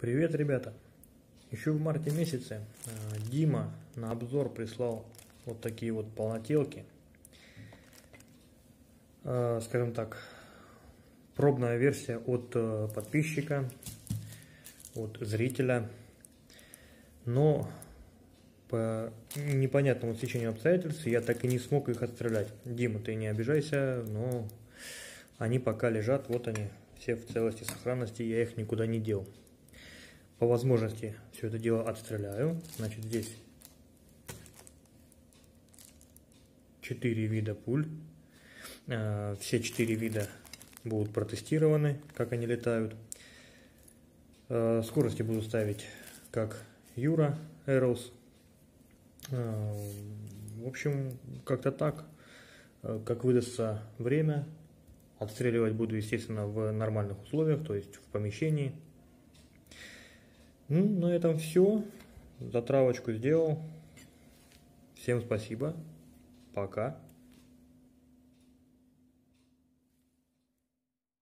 Привет, ребята! Еще в марте месяце э, Дима на обзор прислал вот такие вот полнотелки. Э, скажем так, пробная версия от э, подписчика, от зрителя. Но по непонятному течению обстоятельств я так и не смог их отстрелять. Дима, ты не обижайся, но они пока лежат, вот они, все в целости и сохранности, я их никуда не дел. По возможности все это дело отстреляю. Значит, здесь 4 вида пуль. Э, все 4 вида будут протестированы, как они летают. Э, скорости буду ставить как Юра Arrows. Э, в общем, как-то так. Как выдастся время, Отстреливать буду, естественно, в нормальных условиях, то есть в помещении. Ну, на этом все. Затравочку сделал. Всем спасибо. Пока.